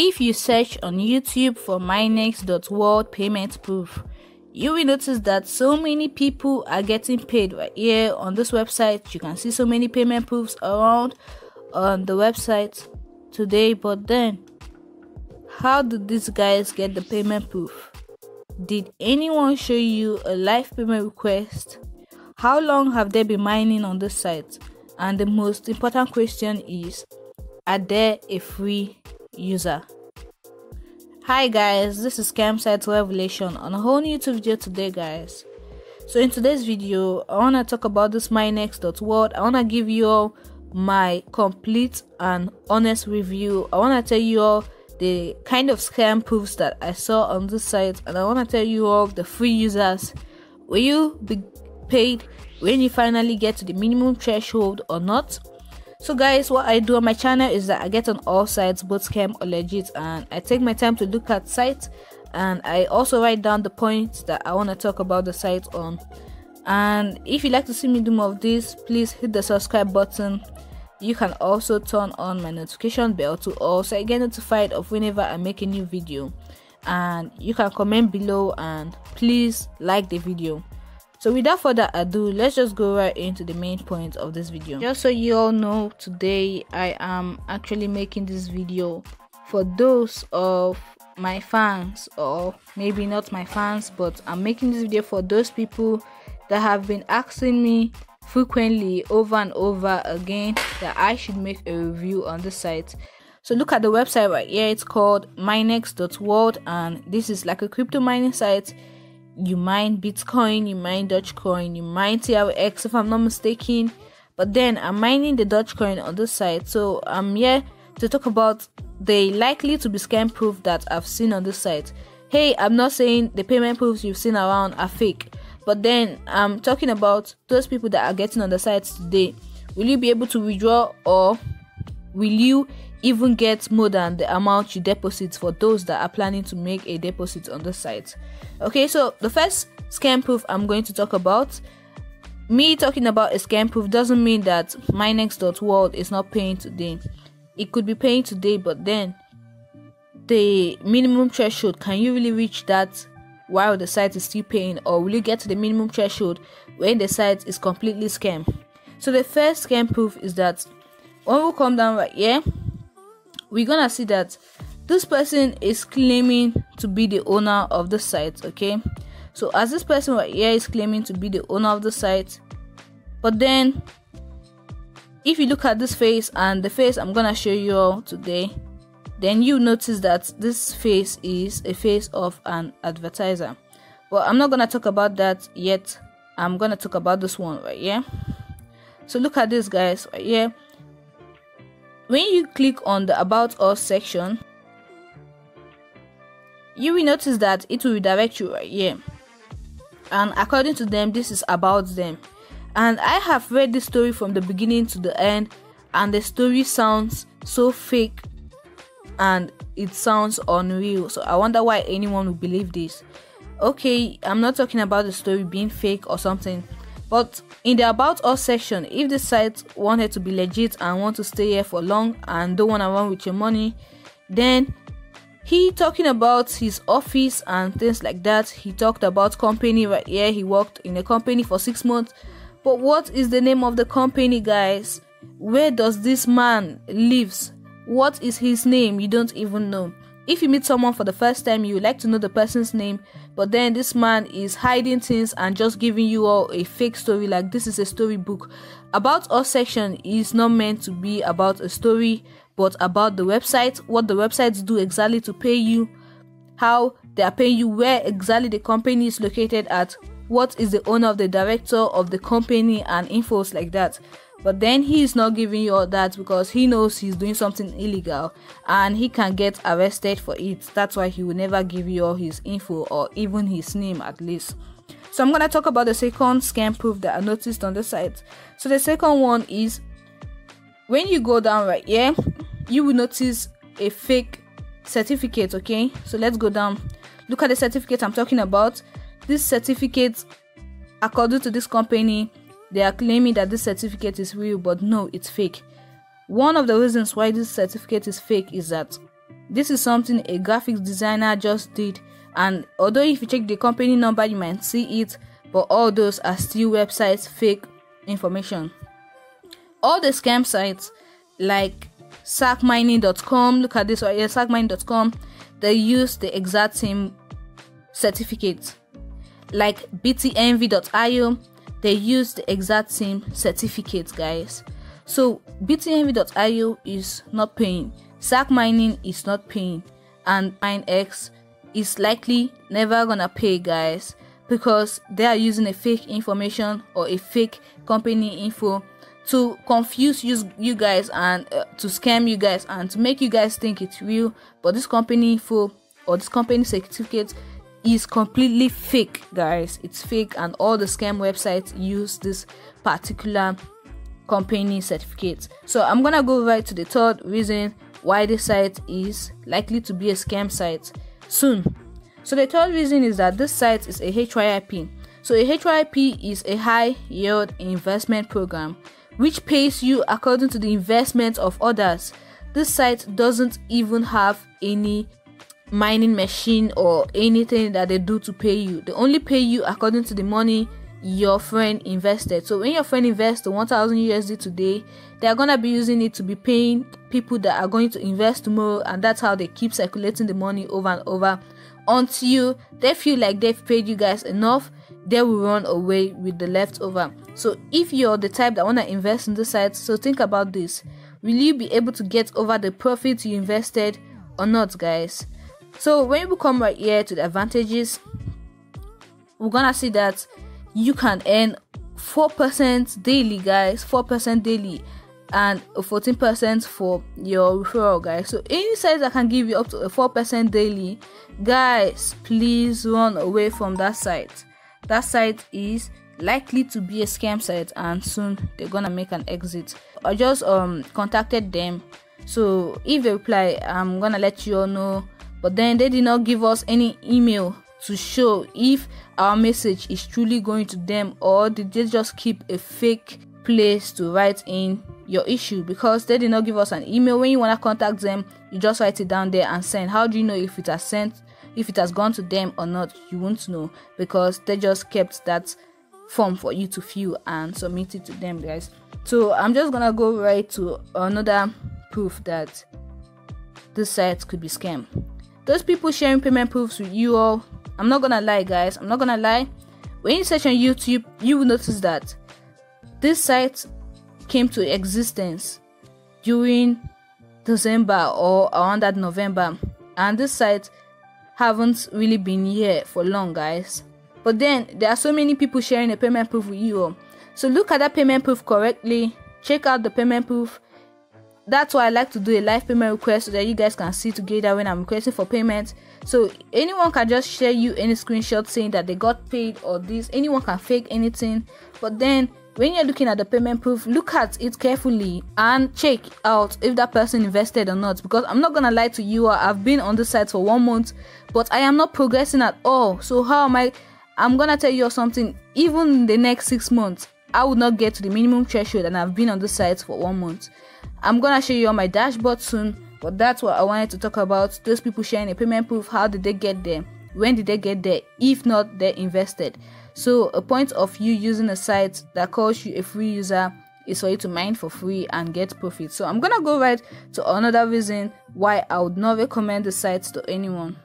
If you search on YouTube for minex.world payment proof, you will notice that so many people are getting paid right here on this website. You can see so many payment proofs around on the website today, but then how did these guys get the payment proof? Did anyone show you a live payment request? How long have they been mining on this site? And the most important question is Are there a free user? Hi guys, this is Scam Revelation on a whole new YouTube video today, guys. So in today's video, I wanna talk about this minex.world. I wanna give you all my complete and honest review. I wanna tell you all the kind of scam proofs that I saw on this site, and I wanna tell you all the free users. Will you be paid when you finally get to the minimum threshold or not? So guys, what I do on my channel is that I get on all sites, both scam or legit, and I take my time to look at sites and I also write down the points that I want to talk about the site on. And if you like to see me do more of this, please hit the subscribe button. You can also turn on my notification bell to also get notified of whenever I make a new video. And you can comment below and please like the video. So without further ado, let's just go right into the main point of this video. Just so you all know, today I am actually making this video for those of my fans or maybe not my fans, but I'm making this video for those people that have been asking me frequently over and over again that I should make a review on the site. So look at the website right here. It's called minex.world and this is like a crypto mining site you mine Bitcoin, you mine Dogecoin, you mine TRX if I'm not mistaken. But then I'm mining the Dogecoin on this side, so I'm here to talk about the likely to be scam proof that I've seen on this site. Hey, I'm not saying the payment proofs you've seen around are fake, but then I'm talking about those people that are getting on the site today. Will you be able to withdraw or will you even get more than the amount you deposit for those that are planning to make a deposit on the site. Okay, so the first scam proof I'm going to talk about. Me talking about a scam proof doesn't mean that minex.world is not paying today. It could be paying today, but then the minimum threshold can you really reach that while the site is still paying, or will you get to the minimum threshold when the site is completely scam? So the first scam proof is that when we come down right here we're gonna see that this person is claiming to be the owner of the site okay? So as this person right here is claiming to be the owner of the site but then if you look at this face and the face i'm gonna show you all today then you notice that this face is a face of an advertiser. But i'm not gonna talk about that yet. I'm gonna talk about this one right here. So look at this guys right here when you click on the About Us section, you will notice that it will redirect you right here. And according to them, this is about them. And I have read this story from the beginning to the end, and the story sounds so fake and it sounds unreal. So I wonder why anyone would believe this. Okay, I'm not talking about the story being fake or something, but in the About Us section, if the site wanted to be legit and want to stay here for long and don't want to run with your money, then he talking about his office and things like that. He talked about company right here. He worked in a company for six months. But what is the name of the company, guys? Where does this man lives? What is his name? You don't even know. If you meet someone for the first time, you like to know the person's name, but then this man is hiding things and just giving you all a fake story like this is a storybook. About us section is not meant to be about a story, but about the website, what the websites do exactly to pay you, how they are paying you, where exactly the company is located at, what is the owner of the director of the company, and infos like that. But then he is not giving you all that because he knows he's doing something illegal and he can get arrested for it. That's why he will never give you all his info or even his name at least. So I'm gonna talk about the second scam proof that I noticed on the site. So the second one is when you go down right here, you will notice a fake certificate. Okay, so let's go down. Look at the certificate I'm talking about. This certificate, according to this company, they are claiming that this certificate is real, but no, it's fake. One of the reasons why this certificate is fake is that this is something a graphics designer just did and although if you check the company number you might see it but all those are still websites fake information all the scam sites like sackmining.com look at this right here sackmining.com they use the exact same certificate like btenv.io they use the exact same certificate guys. So btenv.io is not paying. Sack mining is not paying. And minex is likely never gonna pay guys. Because they are using a fake information or a fake company info to confuse you, you guys and uh, to scam you guys and to make you guys think it's real. But this company info or this company certificate is completely fake guys it's fake and all the scam websites use this particular company certificate so i'm gonna go right to the third reason why this site is likely to be a scam site soon so the third reason is that this site is a HYIP. So a HYIP is a high yield investment program which pays you according to the investment of others. This site doesn't even have any mining machine or anything that they do to pay you. They only pay you according to the money your friend invested. So when your friend invests 1000 USD today, they are going to be using it to be paying people that are going to invest tomorrow and that's how they keep circulating the money over and over until they feel like they've paid you guys enough they will run away with the leftover so if you're the type that want to invest in the site so think about this will you be able to get over the profit you invested or not guys so when we come right here to the advantages we're gonna see that you can earn 4% daily guys 4% daily and 14% for your referral guys. So any site that can give you up to a 4% daily guys please run away from that site. That site is likely to be a scam site and soon they're gonna make an exit. I just um contacted them. So if they reply i'm gonna let you all know but then they did not give us any email to show if our message is truly going to them or did they just keep a fake place to write in your issue? Because they did not give us an email. When you want to contact them you just write it down there and send. How do you know if it has sent if it has gone to them or not? You won't know because they just kept that form for you to fill and submit it to them guys. So i'm just gonna go right to another proof that this site could be scam those people sharing payment proofs with you all i'm not gonna lie guys i'm not gonna lie when you search on youtube you will notice that this site came to existence during December or around that November, and this site haven't really been here for long, guys. But then there are so many people sharing a payment proof with you. All. So look at that payment proof correctly. Check out the payment proof. That's why I like to do a live payment request so that you guys can see together when I'm requesting for payment. So anyone can just share you any screenshot saying that they got paid or this. Anyone can fake anything. But then when you're looking at the payment proof look at it carefully and check out if that person invested or not because i'm not gonna lie to you i've been on the site for one month but i am not progressing at all so how am i i'm gonna tell you something even the next six months i would not get to the minimum threshold and i've been on the site for one month. I'm gonna show you on my dashboard soon but that's what i wanted to talk about. Those people sharing a payment proof how did they get there? When did they get there? If not they invested. So a point of you using a site that calls you a free user is for you to mine for free and get profit. So I'm gonna go right to another reason why I would not recommend the site to anyone.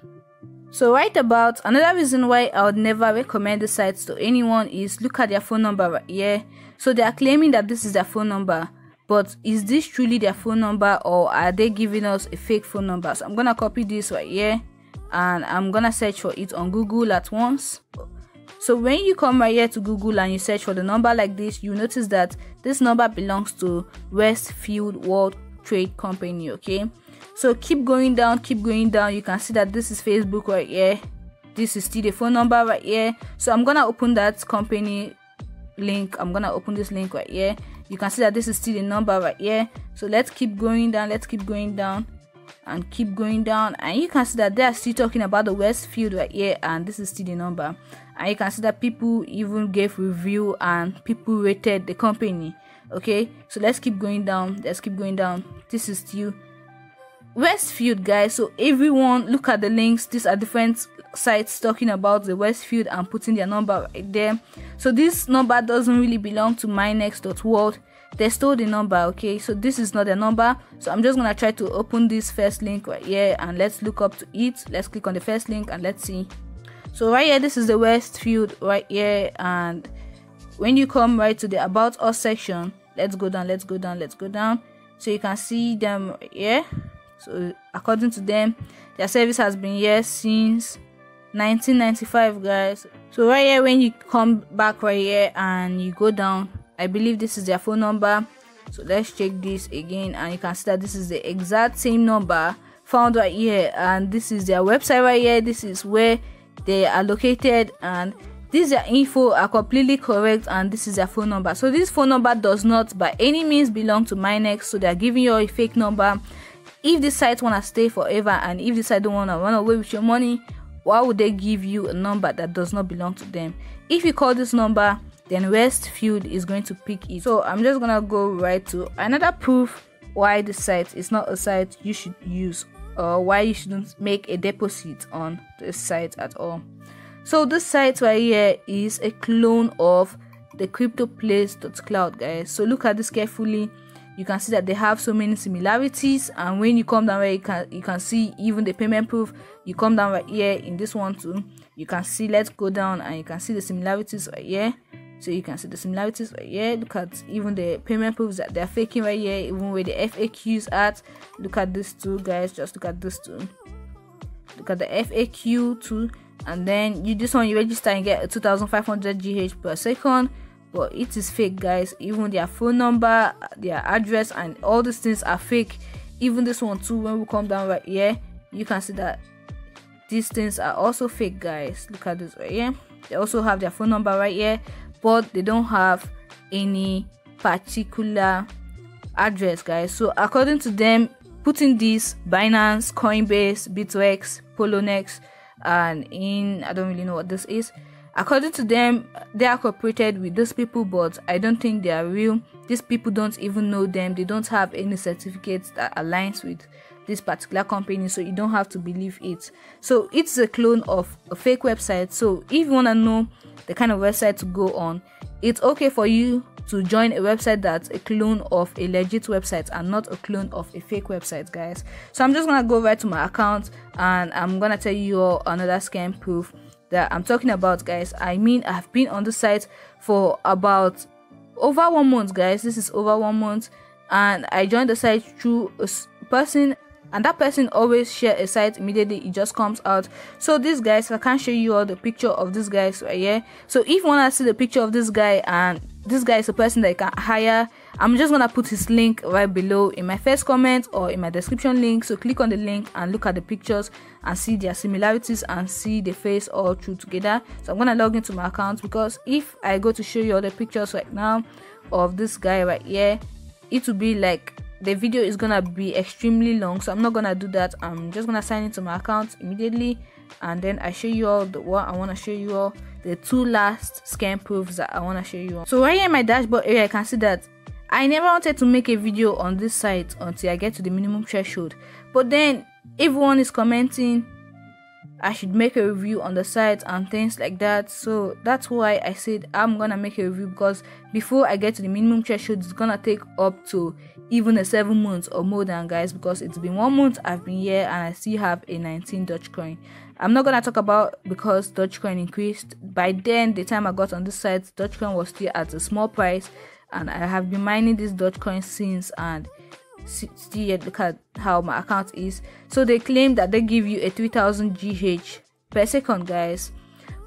So right about another reason why I would never recommend the sites to anyone is look at their phone number right here. So they are claiming that this is their phone number, but is this truly their phone number or are they giving us a fake phone number? So I'm gonna copy this right here and I'm gonna search for it on Google at once. So when you come right here to Google and you search for the number like this, you notice that this number belongs to Westfield World Trade Company, okay? So keep going down, keep going down. You can see that this is Facebook right here. This is still the phone number right here. So I'm gonna open that company link. I'm gonna open this link right here. You can see that this is still the number right here. So let's keep going down. Let's keep going down and keep going down and you can see that they are still talking about the westfield right here and this is still the number and you can see that people even gave review and people rated the company okay so let's keep going down let's keep going down this is still Westfield, guys. So everyone, look at the links. These are different sites talking about the Westfield and putting their number right there. So this number doesn't really belong to minex.world. They stole the number, okay? So this is not their number. So I'm just gonna try to open this first link right here and let's look up to it. Let's click on the first link and let's see. So right here, this is the Westfield right here, and when you come right to the About Us section, let's go down, let's go down, let's go down. So you can see them right here. So according to them, their service has been here since 1995 guys. So right here when you come back right here and you go down i believe this is their phone number. So let's check this again and you can see that this is the exact same number found right here. And this is their website right here. This is where they are located. And these their info are completely correct and this is their phone number. So this phone number does not by any means belong to minex so they're giving you a fake number if this site want to stay forever and if this site don't want to run away with your money why would they give you a number that does not belong to them? If you call this number then westfield is going to pick it. So i'm just gonna go right to another proof why the site is not a site you should use or why you shouldn't make a deposit on this site at all. So this site right here is a clone of the cryptoplace.cloud guys. So look at this carefully you can see that they have so many similarities and when you come down where you can you can see even the payment proof. You come down right here in this one too you can see let's go down and you can see the similarities right here. So you can see the similarities right here. Look at even the payment proofs that they're faking right here even with the faqs at. Look at this too guys. Just look at this too. Look at the faq too. And then you this one you register and get a 2500 gh per second but it is fake guys. Even their phone number their address and all these things are fake. Even this one too when we come down right here you can see that these things are also fake guys. Look at this right here. They also have their phone number right here but they don't have any particular address guys. So according to them putting this binance coinbase Bittrex Poloniex and in i don't really know what this is According to them, they are cooperated with those people, but I don't think they are real. These people don't even know them. They don't have any certificates that aligns with this particular company, so you don't have to believe it. So it's a clone of a fake website. So if you wanna know the kind of website to go on, it's okay for you to join a website that's a clone of a legit website and not a clone of a fake website guys so i'm just gonna go right to my account and i'm gonna tell you another scam proof that I'm talking about, guys. I mean, I've been on the site for about over one month, guys. This is over one month, and I joined the site through a person and that person always share a site immediately it just comes out so these guys i can't show you all the picture of this guys right here so if you want to see the picture of this guy and this guy is a person that you can hire. I'm just gonna put his link right below in my first comment or in my description link. So click on the link and look at the pictures and see their similarities and see the face all through together. So i'm gonna log into my account because if i go to show you all the pictures right now of this guy right here it will be like the video is gonna be extremely long. So i'm not gonna do that. I'm just gonna sign into my account immediately and then i show you all the what i want to show you all the two last scam proofs that i want to show you so right here in my dashboard area i can see that i never wanted to make a video on this site until i get to the minimum threshold but then everyone is commenting I should make a review on the site and things like that. So that's why I said I'm gonna make a review because before I get to the minimum threshold, it's gonna take up to even a seven months or more than guys because it's been one month I've been here and I still have a 19 Dogecoin. I'm not gonna talk about because Dogecoin increased. By then, the time I got on this site, Dogecoin was still at a small price, and I have been mining this Dogecoin since and still yet look at how my account is. So they claim that they give you a 3000 gh per second guys.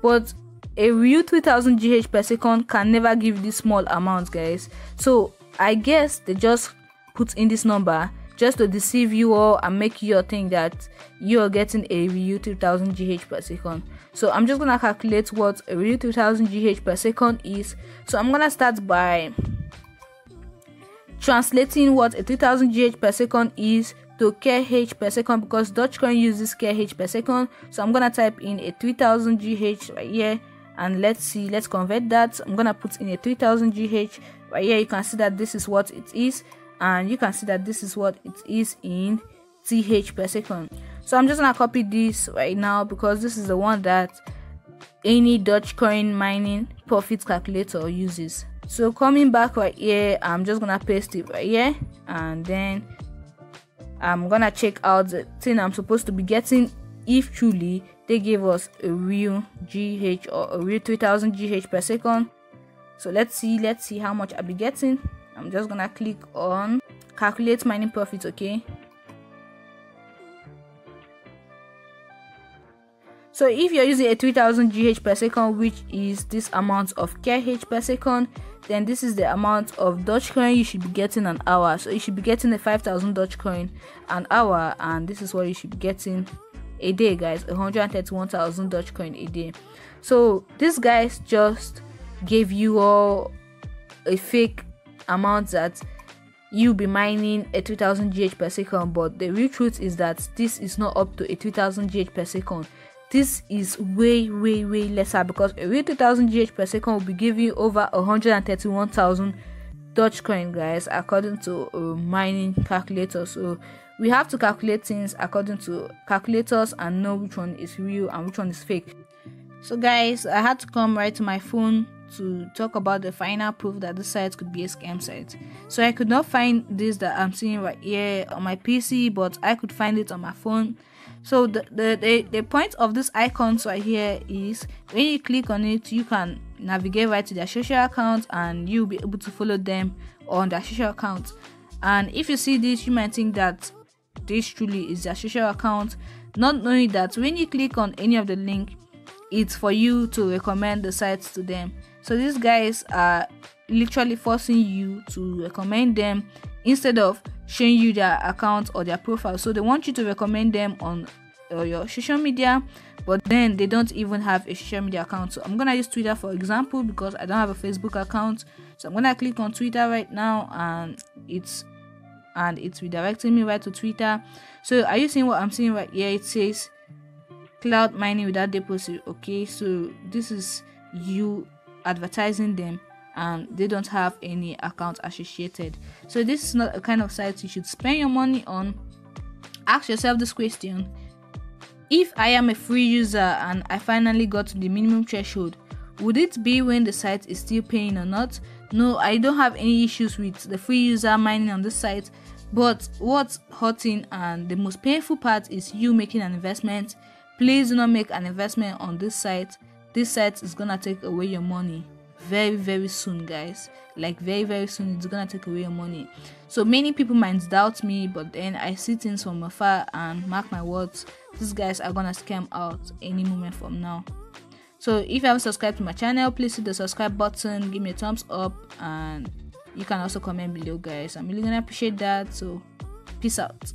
But a real 3000 gh per second can never give this small amount guys. So i guess they just put in this number just to deceive you all and make you think that you're getting a real 3000 gh per second so i'm just gonna calculate what a real 3000 gh per second is so i'm gonna start by translating what a 3000 GH per second is to kh per second because Dogecoin uses kh per second. So I'm gonna type in a 3000 GH right here and let's see, let's convert that. I'm gonna put in a 3000 GH right here. You can see that this is what it is, and you can see that this is what it is in th per second. So i'm just gonna copy this right now because this is the one that any dogecoin mining profit calculator uses. So coming back right here i'm just gonna paste it right here and then i'm gonna check out the thing i'm supposed to be getting if truly they gave us a real gh or a real 3000 gh per second. So let's see let's see how much i'll be getting i'm just gonna click on calculate mining profit okay So if you're using a 3000 GH per second, which is this amount of KH per second, then this is the amount of Dogecoin you should be getting an hour. So you should be getting a 5000 Dogecoin an hour, and this is what you should be getting a day, guys 131,000 Dogecoin a day. So these guys just gave you all a fake amount that you'll be mining a 2000 GH per second, but the real truth is that this is not up to a 2000 GH per second. This is way way way lesser because a real 2000 gh per second will be giving over 131,000 Dutch Dogecoin guys according to a mining calculator so we have to calculate things according to calculators and know which one is real and which one is fake. So guys I had to come right to my phone to talk about the final proof that the site could be a scam site. So I could not find this that I'm seeing right here on my PC, but I could find it on my phone. So the, the, the, the point of this icons right here is when you click on it you can navigate right to their social account and you'll be able to follow them on their social account. And if you see this you might think that this truly is their social account. Not knowing that when you click on any of the link it's for you to recommend the sites to them so these guys are literally forcing you to recommend them instead of showing you their account or their profile. So they want you to recommend them on uh, your social media but then they don't even have a social media account. So i'm gonna use twitter for example because i don't have a facebook account. So i'm gonna click on twitter right now and it's and it's redirecting me right to twitter. So are you seeing what i'm seeing right here? It says cloud mining without deposit. Okay so this is you advertising them and they don't have any account associated. So this is not a kind of site you should spend your money on. Ask yourself this question. If I am a free user and I finally got to the minimum threshold, would it be when the site is still paying or not? No, I don't have any issues with the free user mining on this site, but what's hurting and the most painful part is you making an investment. Please do not make an investment on this site. This site is gonna take away your money very very soon guys. Like very very soon it's gonna take away your money. So many people might doubt me but then i see things from afar and mark my words. These guys are gonna scam out any moment from now. So if you haven't subscribed to my channel please hit the subscribe button give me a thumbs up and you can also comment below guys. I'm really gonna appreciate that. So peace out